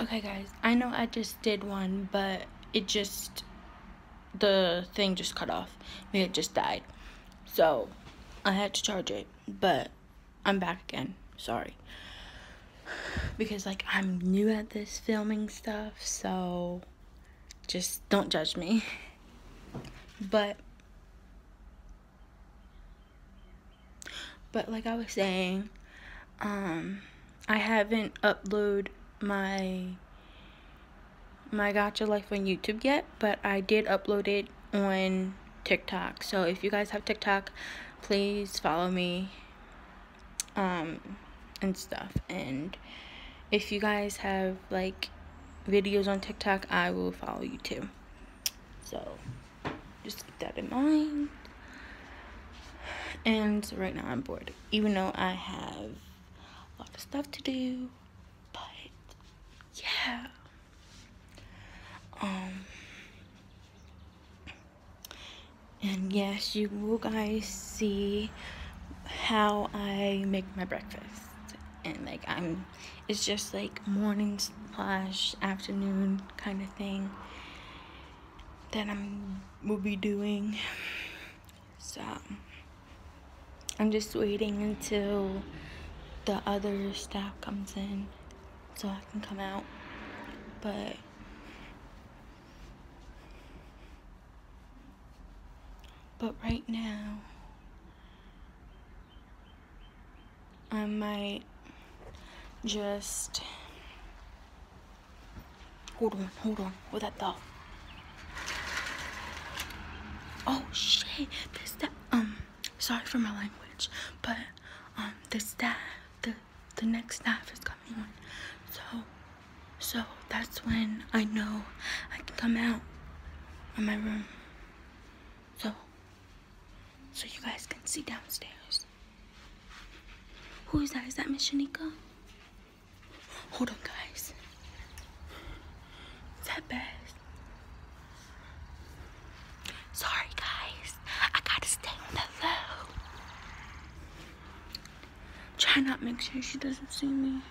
Okay, guys, I know I just did one, but it just, the thing just cut off. It just died. So, I had to charge it, but I'm back again. Sorry. Because, like, I'm new at this filming stuff, so just don't judge me. But, but like I was saying, um, I haven't uploaded my my Gacha Life on YouTube yet, but I did upload it on TikTok. So if you guys have TikTok, please follow me um and stuff. And if you guys have like videos on TikTok, I will follow you too. So just keep that in mind. And right now I'm bored, even though I have a lot of stuff to do yeah. Um, and yes, you will guys see how I make my breakfast. And like I'm, it's just like morning slash afternoon kind of thing that I'm will be doing. So I'm just waiting until the other staff comes in so I can come out. But but right now I might just hold on, hold on, what that thought. Oh shit, this that um sorry for my language, but um the staff the the next staff is coming on. So, that's when I know I can come out of my room. So, so you guys can see downstairs. Who is that? Is that Miss Shanika? Hold on, guys. Is that Beth? Sorry, guys. I gotta stay on the low. Try not make sure she doesn't see me.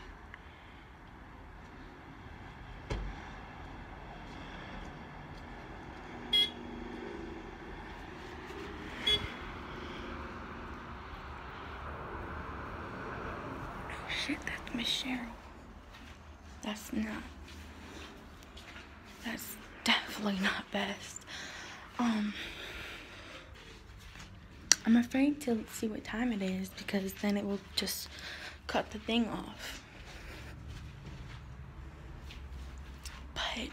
shit, that's Miss Cheryl. That's not. That's definitely not Beth. Um, I'm afraid to see what time it is because then it will just cut the thing off. But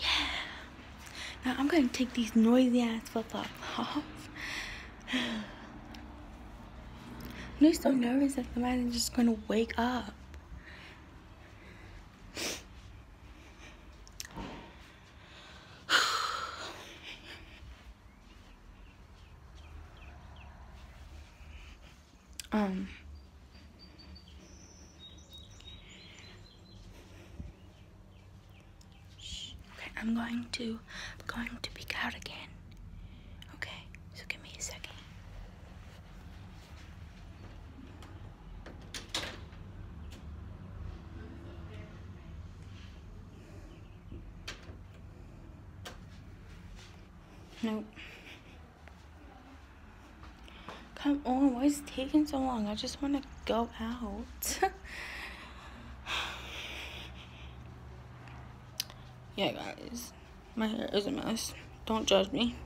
yeah. Now I'm gonna take these noisy ass flip flops off. I'm so nervous that the man is just gonna wake up. um Shh. okay i'm going to I'm going to peek out again okay so give me a second Nope. Come on, why is it taking so long? I just want to go out. yeah, guys. My hair is a mess. Don't judge me.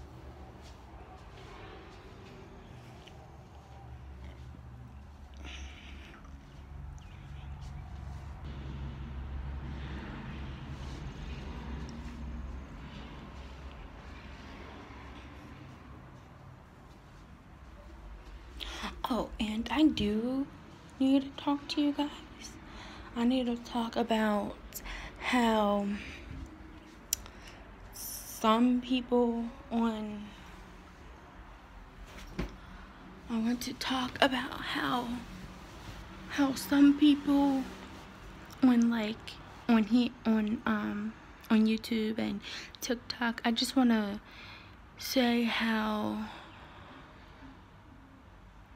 Oh, and I do need to talk to you guys. I need to talk about how some people on I want to talk about how how some people on like on he on um on YouTube and TikTok I just want to say how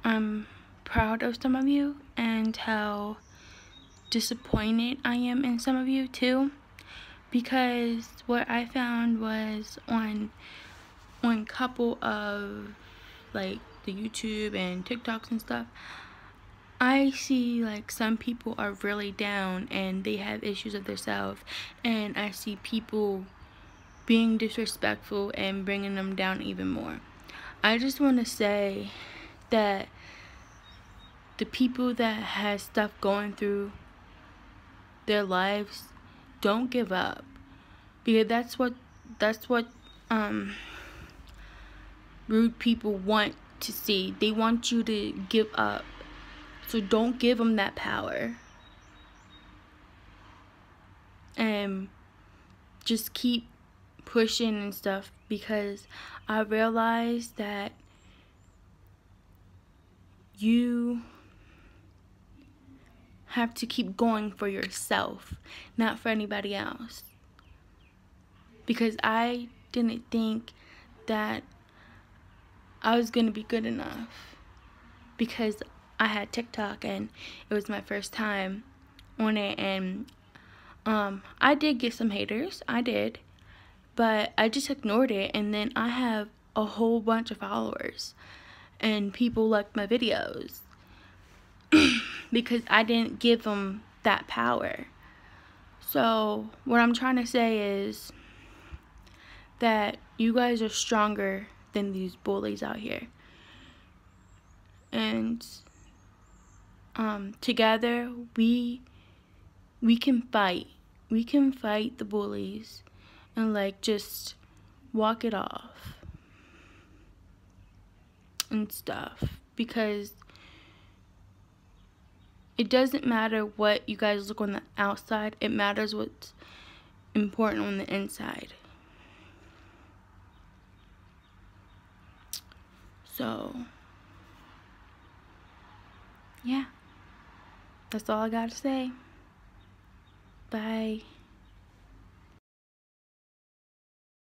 I'm proud of some of you and how disappointed I am in some of you too because what I found was on on couple of like the YouTube and TikToks and stuff I see like some people are really down and they have issues of themselves and I see people being disrespectful and bringing them down even more. I just want to say that the people that has stuff going through their lives don't give up. Because that's what that's what um rude people want to see. They want you to give up. So don't give them that power. And just keep pushing and stuff because I realized that you have to keep going for yourself, not for anybody else. Because I didn't think that I was going to be good enough. Because I had TikTok and it was my first time on it and um, I did get some haters. I did. But I just ignored it and then I have a whole bunch of followers and people like my videos because I didn't give them that power. So, what I'm trying to say is that you guys are stronger than these bullies out here. And um, together we we can fight. We can fight the bullies and like just walk it off and stuff because it doesn't matter what you guys look on the outside, it matters what's important on the inside. So, yeah, that's all I got to say. Bye.